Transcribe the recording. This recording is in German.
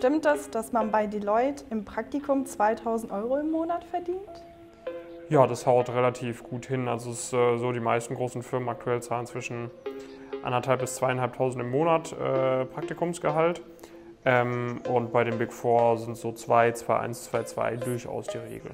Stimmt es, dass man bei Deloitte im Praktikum 2000 Euro im Monat verdient? Ja, das haut relativ gut hin. Also es ist äh, so, die meisten großen Firmen aktuell zahlen zwischen anderthalb bis zweieinhalbtausend im Monat äh, Praktikumsgehalt. Ähm, und bei den Big Four sind so 2, 2, 1, 2, 2 durchaus die Regel.